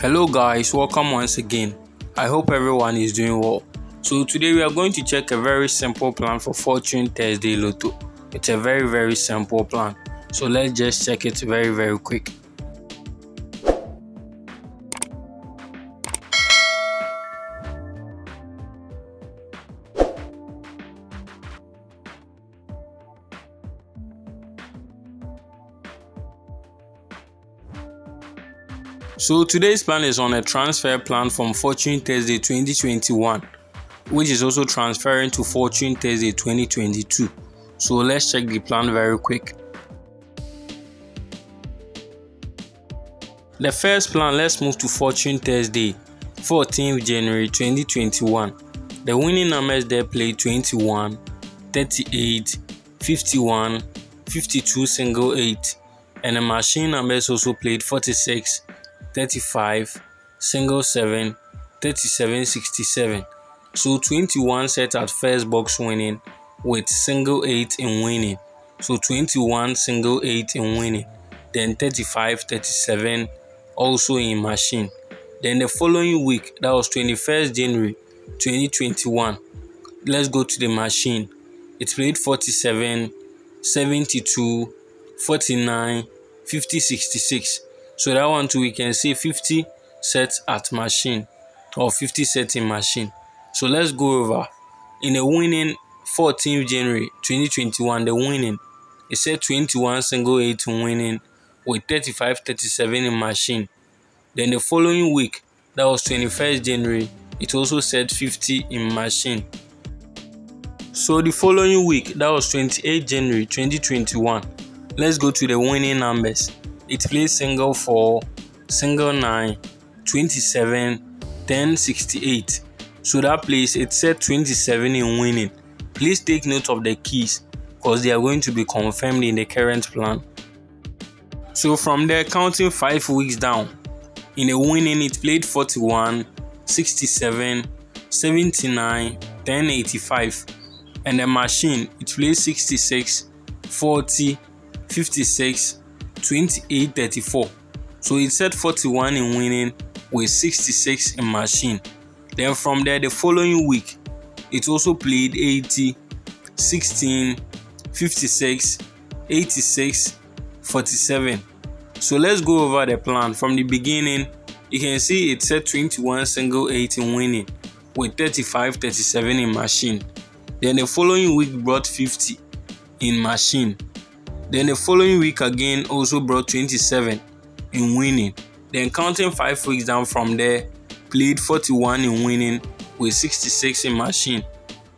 Hello guys, welcome once again. I hope everyone is doing well. So today we are going to check a very simple plan for Fortune Thursday Lotto. It's a very very simple plan. So let's just check it very very quick. So today's plan is on a transfer plan from Fortune Thursday 2021, which is also transferring to Fortune Thursday 2022. So let's check the plan very quick. The first plan, let's move to Fortune Thursday, 14th January 2021. The winning numbers there play 21, 38, 51, 52 single 8, and the machine numbers also played 46, 35, single 7, 37, 67. So 21 set at first box winning with single 8 in winning. So 21 single 8 in winning. Then 35, 37 also in machine. Then the following week, that was 21st January 2021. Let's go to the machine. It played 47, 72, 49, 50, 66. So that one too, we can see 50 sets at machine or 50 sets in machine. So let's go over. In the winning 14th January 2021, the winning, it said 21 single 8 winning with 35 37 in machine. Then the following week, that was 21st January, it also said 50 in machine. So the following week, that was 28 January 2021. Let's go to the winning numbers. It plays single 4, single 9, 27, 10, 68. So that plays it said 27 in winning. Please take note of the keys because they are going to be confirmed in the current plan. So from there, counting 5 weeks down, in a winning it played 41, 67, 79, 1085 and the machine it plays 66, 40, 56, 28 34. So it said 41 in winning with 66 in machine. Then from there, the following week, it also played 80, 16, 56, 86, 47. So let's go over the plan. From the beginning, you can see it said 21 single 8 in winning with 35, 37 in machine. Then the following week brought 50 in machine. Then the following week again also brought 27 in winning. Then counting 5 weeks down from there, played 41 in winning with 66 in machine.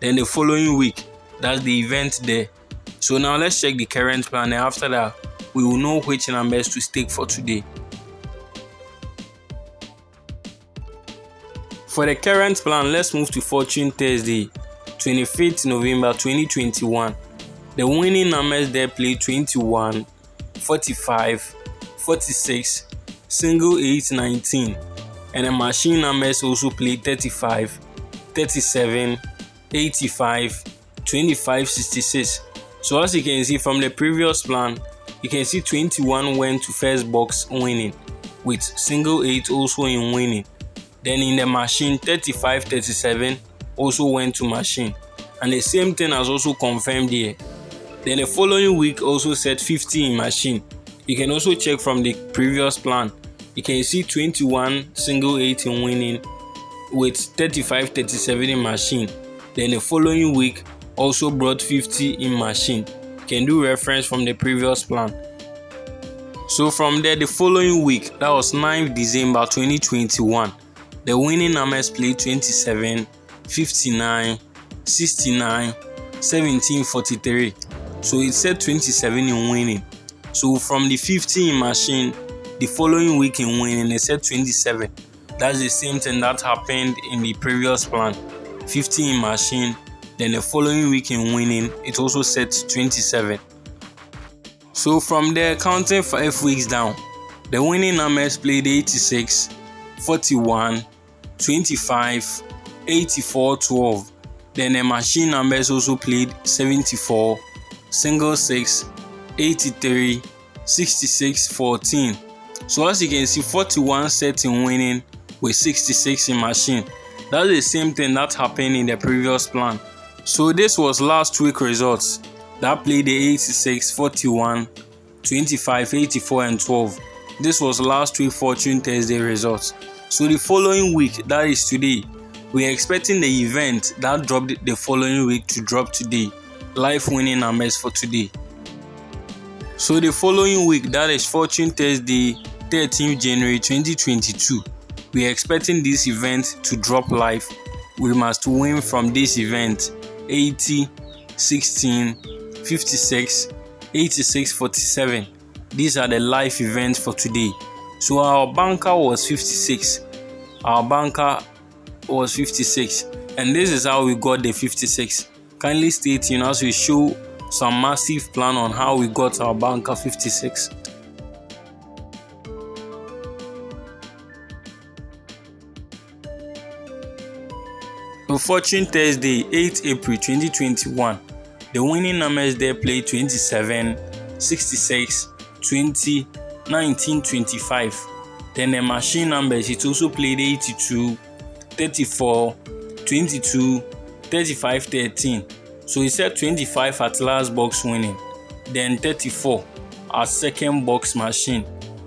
Then the following week, that's the event there. So now let's check the current plan and after that, we will know which numbers to stake for today. For the current plan, let's move to Fortune Thursday, 25th November 2021. The winning numbers there play 21, 45, 46, single 8, 19. And the machine numbers also play 35, 37, 85, 25, 66. So as you can see from the previous plan, you can see 21 went to first box winning with single 8 also in winning. Then in the machine 35, 37 also went to machine. And the same thing has also confirmed here. Then the following week also set 50 in machine. You can also check from the previous plan. You can see 21 single 18 winning with 35 37 in machine. Then the following week also brought 50 in machine. You can do reference from the previous plan. So from there the following week that was 9th December 2021 the winning numbers played 27, 59, 69, 1743. So it said 27 in winning. So from the 15 machine, the following week in winning, it said 27. That's the same thing that happened in the previous plan. 15 machine, then the following week in winning, it also said 27. So from there, counting 5 weeks down, the winning numbers played 86, 41, 25, 84, 12. Then the machine numbers also played 74, single 6, 83, 66, 14. So as you can see 41 set in winning with 66 in machine. That's the same thing that happened in the previous plan. So this was last week results that played the 86, 41, 25, 84 and 12. This was last week Fortune Thursday results. So the following week, that is today, we are expecting the event that dropped the following week to drop today. Live winning numbers for today. So the following week, that is Fortune Thursday, 13th January 2022, we are expecting this event to drop live. We must win from this event 80, 16, 56, 86, 47. These are the life events for today. So our banker was 56. Our banker was 56. And this is how we got the 56. Kindly stay tuned as we show some massive plan on how we got our banker 56. So Fortune Thursday 8 April 2021 the winning numbers there played 27 66 20 19 25 then the machine numbers it also played 82 34 22 35 13 so he said 25 at last box winning, then 34 at second box machine.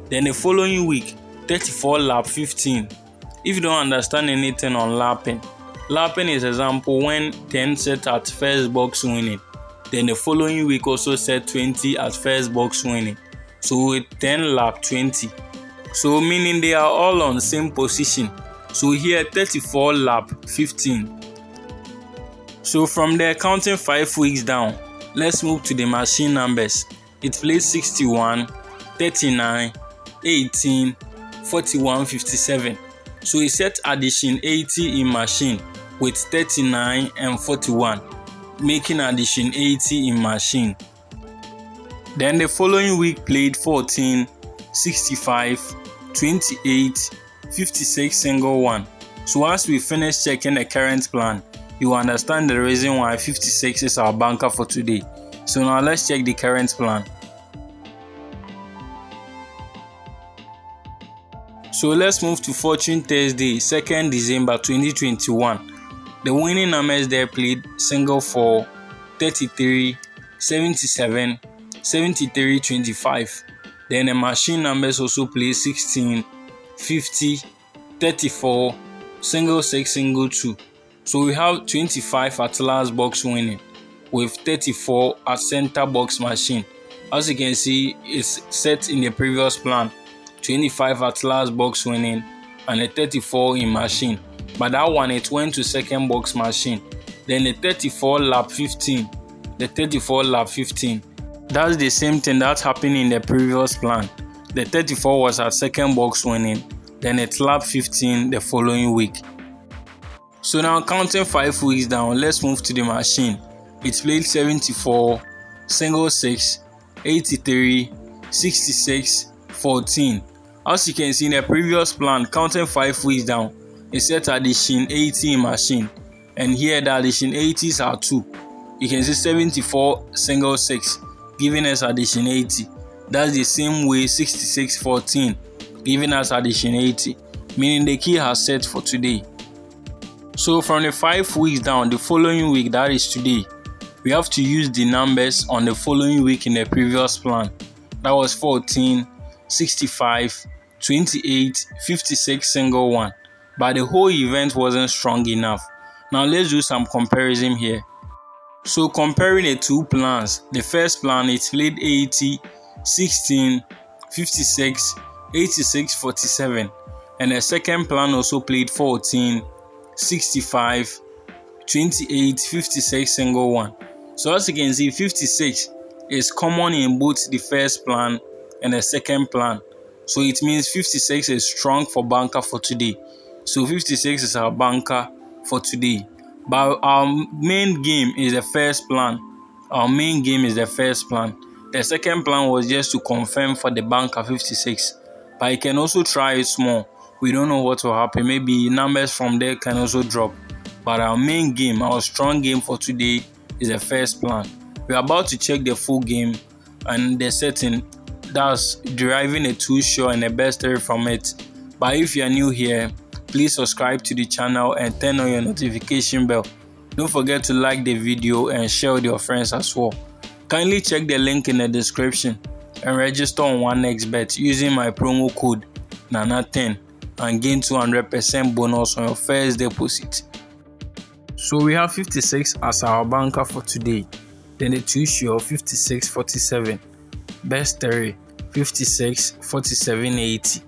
Then the following week, 34 lap 15. If you don't understand anything on lapping, lapping is example when 10 set at first box winning. Then the following week also set 20 at first box winning. So with 10 lap 20. So meaning they are all on same position. So here 34 lap 15 so from there, counting 5 weeks down, let's move to the machine numbers. It plays 61, 39, 18, 41, 57. So we set addition 80 in machine with 39 and 41, making addition 80 in machine. Then the following week played 14, 65, 28, 56 single one. So once we finish checking the current plan, you understand the reason why 56 is our banker for today. So now let's check the current plan. So let's move to Fortune Thursday, 2nd December 2021. The winning numbers there played single for 33, 77, 73, 25. Then the machine numbers also played 16, 50, 34, single 6, single 2. So we have 25 at last box winning with 34 at center box machine. As you can see, it's set in the previous plan. 25 at last box winning and a 34 in machine. But that one it went to second box machine. Then the 34 lap 15. The 34 lap 15. That's the same thing that happened in the previous plan. The 34 was at second box winning. Then it lap 15 the following week. So now counting 5 weeks down, let's move to the machine. It played 74, single 6, 83, 66, 14. As you can see in the previous plan, counting 5 weeks down, it set addition 80 machine. And here the addition 80s are 2. You can see 74 single 6 giving us addition 80. That's the same way 66 14 giving us addition 80, meaning the key has set for today. So from the five weeks down, the following week, that is today, we have to use the numbers on the following week in the previous plan. That was 14, 65, 28, 56 single one. But the whole event wasn't strong enough. Now let's do some comparison here. So comparing the two plans, the first plan it played 80, 16, 56, 86, 47. And the second plan also played 14, 65, 28, 56 single one. So as you can see, 56 is common in both the first plan and the second plan. So it means 56 is strong for banker for today. So 56 is our banker for today. But our main game is the first plan. Our main game is the first plan. The second plan was just to confirm for the banker 56. But you can also try it small we don't know what will happen. Maybe numbers from there can also drop. But our main game, our strong game for today is the first plan. We're about to check the full game and the setting that's deriving a two sure and a best theory from it. But if you are new here, please subscribe to the channel and turn on your notification bell. Don't forget to like the video and share with your friends as well. Kindly check the link in the description and register on 1xbet using my promo code NANA10 and gain 200% bonus on your first deposit. So we have 56 as our banker for today. Then the two sure 56 47, best 3 56 47 80,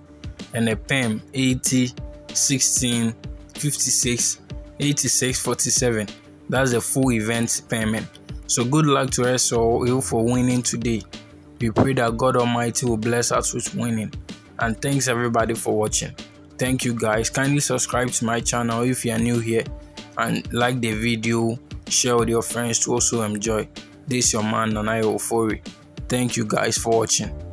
and a PEM 80 16 56 86 47. That's the full event payment. So good luck to us all for winning today. We pray that God Almighty will bless us with winning. And thanks everybody for watching. Thank you guys. Kindly subscribe to my channel if you are new here and like the video, share with your friends to also enjoy. This is your man Nanayo Ofori. Thank you guys for watching.